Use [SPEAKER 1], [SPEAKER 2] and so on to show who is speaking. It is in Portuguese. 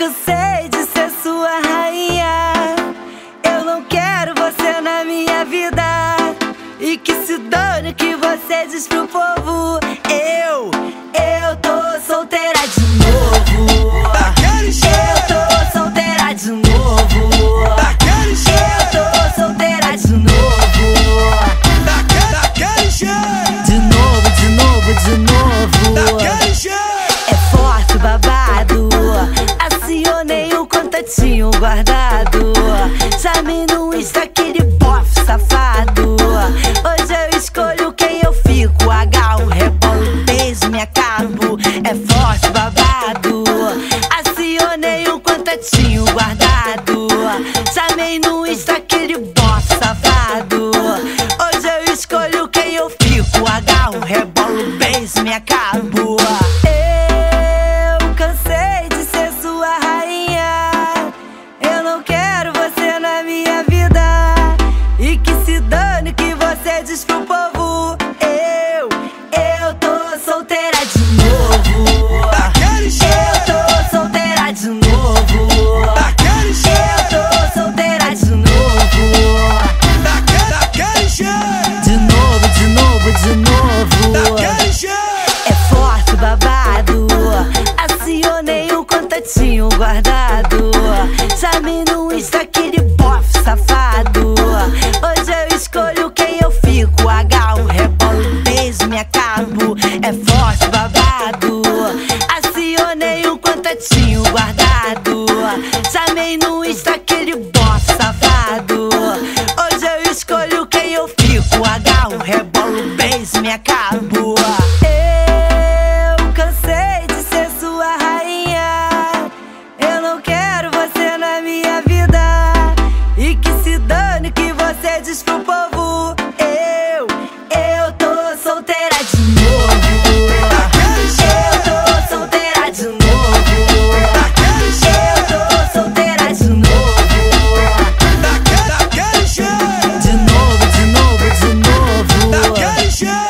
[SPEAKER 1] cansei de ser sua rainha. Eu não quero você na minha vida. E que se dane que você diz pro povo. Eu, eu tô solteira de novo. Eu tô solteira de novo. Eu tô solteira de novo.
[SPEAKER 2] Daquele jeito.
[SPEAKER 1] guardado. Sabe no Insta aquele bof safado. Hoje eu escolho quem eu fico. H, rebolo, beijo, me acabo. É forte, babado. Acionei um contatinho guardado. Chamei no Insta aquele bof safado. Hoje eu escolho quem eu fico. H, rebolo, beijo, me acabo. que você diz pro povo Eu, eu tô solteira de novo. Eu tô solteira de novo. Eu tô solteira de novo De novo, de novo, de novo